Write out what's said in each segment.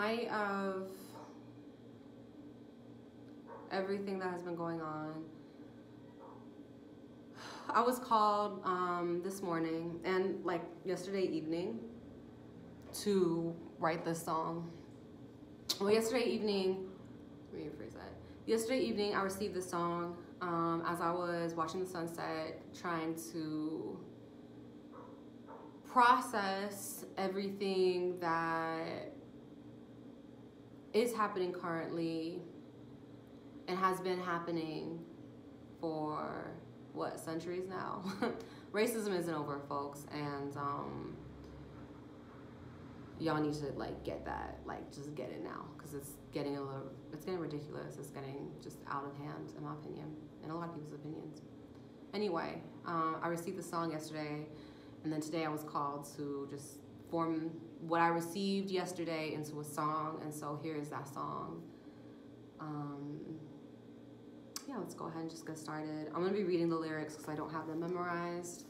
light of everything that has been going on, I was called um, this morning and like yesterday evening to write this song. Well, yesterday evening, let me rephrase that. Yesterday evening, I received the song um, as I was watching the sunset, trying to process everything that is happening currently and has been happening for what centuries now. Racism isn't over, folks, and um, y'all need to like get that, like just get it now, because it's getting a little, it's getting ridiculous. It's getting just out of hand, in my opinion, and a lot of people's opinions. Anyway, um, I received the song yesterday, and then today I was called to just form what I received yesterday into a song, and so here is that song. Um, yeah, let's go ahead and just get started. I'm gonna be reading the lyrics because I don't have them memorized.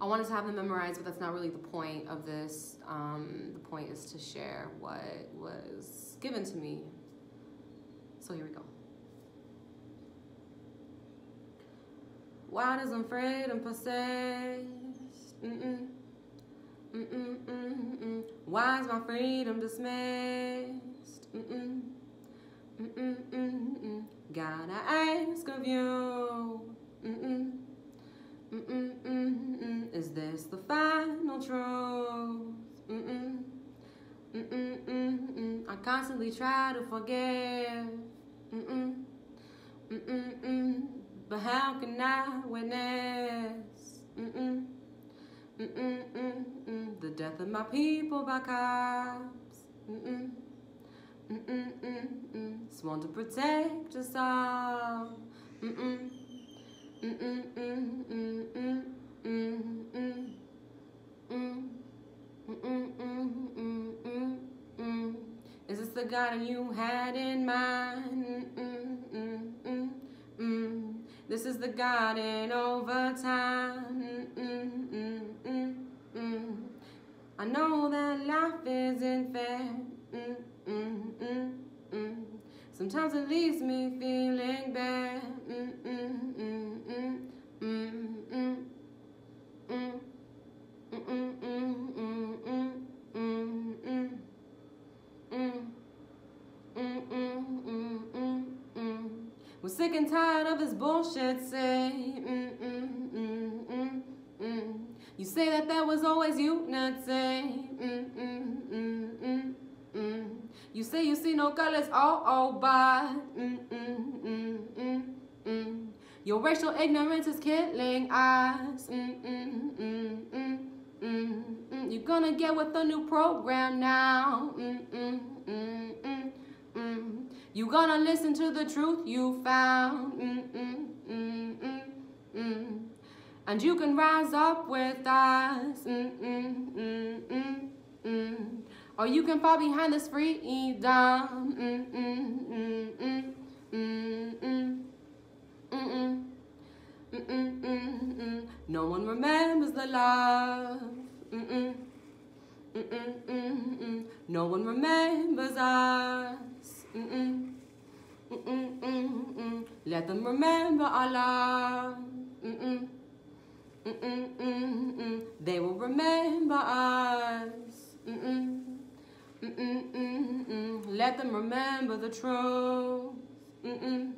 I wanted to have them memorized, but that's not really the point of this. Um, the point is to share what was given to me. So here we go. Why doesn't freedom persist? Mm-mm. Mm-mm, mm-mm. Why is my freedom dismissed? Mm-mm. Gotta ask of you. Mm-mm. Is this the final truth? Mm-mm. I constantly try to forgive. Mm-mm. Mm-mm, mm. But how can I witness? Mm-mm. Mm-mm, mm-mm. The death of my people by cops. Mm-mm. Mm-mm, mm-mm. Sworn to protect us all. Mm-mm. Mm-mm, mm-mm, mm-mm, mm-mm. Mm-mm, mm-mm, mm-mm. Is this the God you had in mind? Mm. This is the God in overtime. Mm-mm, mm-mm, mm. I know that life isn't fair. Mm, mm, mm, mm. Sometimes it leaves me feeling bad. Mm. We're sick and tired of this bullshit, say. You say that that was always you, not say. Mm. You say you see no colors, oh, oh, but. Mm, mm, mm, mm, mm. Your racial ignorance is killing us. Mm, mm, mm, mm, mm, mm. You're gonna get with the new program now. Mm, mm, mm, mm, mm. You gonna listen to the truth you found. Mm, mm, mm, mm, mm. And you can rise up with us. Mm, mm, mm. Or you can fall behind this freedom. Mm, mm, mm, mm, mm, mm. No one remembers the love. No one remembers us. Let them remember our love. Mm-mm. Mm-mm, mm-mm. They will remember us. Let them remember the truth. Mm-mm.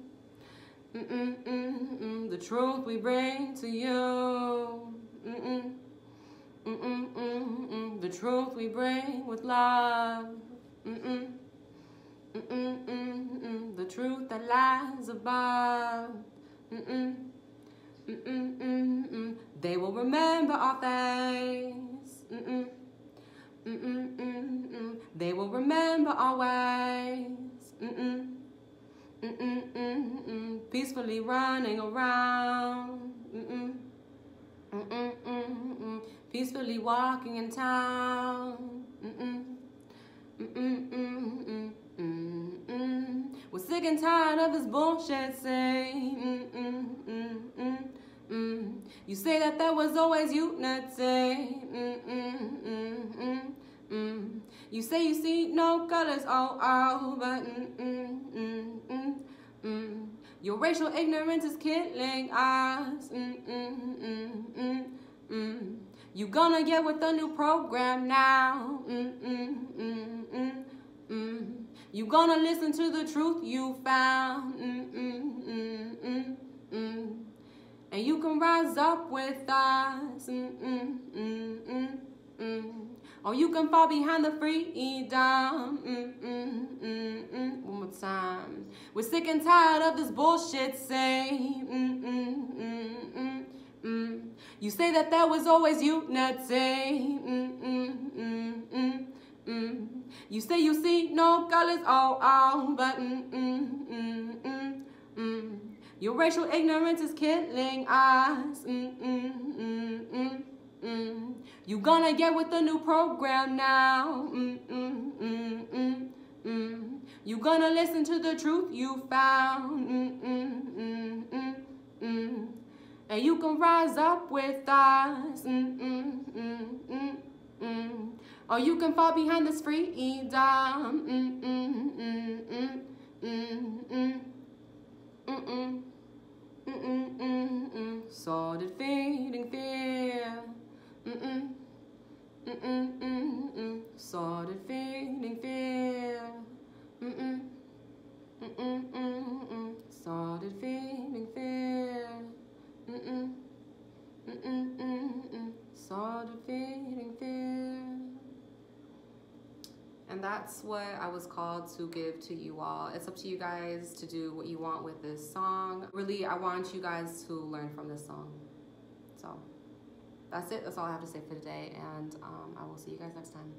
Mm-mm, mm-mm, the truth we bring to you. Mm-mm, mm-mm, mm-mm, the truth we bring with love. Mm-mm, mm-mm, mm-mm, the truth that lies above. Mm-mm, mm-mm, mm-mm, they will remember our face. Mm-mm, mm-mm, mm-mm, they will remember our ways. Mm-mm. Mm-mm, mm-mm, peacefully running around. Mm-mm, mm-mm, mm-mm, peacefully walking in town. We're sick and tired of this bullshit, say. Mm-mm, mm-mm, mm. You say that that was always you, not say. Mm-mm, mm-mm, mm. You say you see no colors, oh, but mm, mm, mm, mm, mm. Your racial ignorance is killing us. Mm, mm, mm, mm, mm. You gonna get with the new program now. Mm, mm, mm, mm, mm. You gonna listen to the truth you found. Mm, mm, mm, mm, mm. And you can rise up with us. Mm, mm, mm. Or you can fall behind the freedom. Mm, mm, mm, mm. One more time. We're sick and tired of this bullshit. Say, mm, mm, mm, mm, mm. You say that there was always unity. Mm, mm, mm, mm, mm. You say you see no colors, oh, oh, but mm, mm, mm, mm, mm. Your racial ignorance is killing us. Mm, mm, mm, mm. Mm. You gonna get with the new program now. Mm, mm, mm, mm, mm. You gonna listen to the truth you found. Mm, mm, mm, mm, mm. And you can rise up with us. Mm, mm, mm, mm, mm. Or you can fall behind this freedom. Mm, mm, mm, mm, mm, mm. Sordid fading fear. Mm-mm. Mm-mm, mm-mm. Sordid fading fear. Mm-mm. Mm-mm, mm-mm. Sordid fading fear. Mm-mm. Mm-mm, mm-mm. Sordid fading fear. And that's what I was called to give to you all. It's up to you guys to do what you want with this song. Really, I want you guys to learn from this song. So that's it. That's all I have to say for today. And um, I will see you guys next time.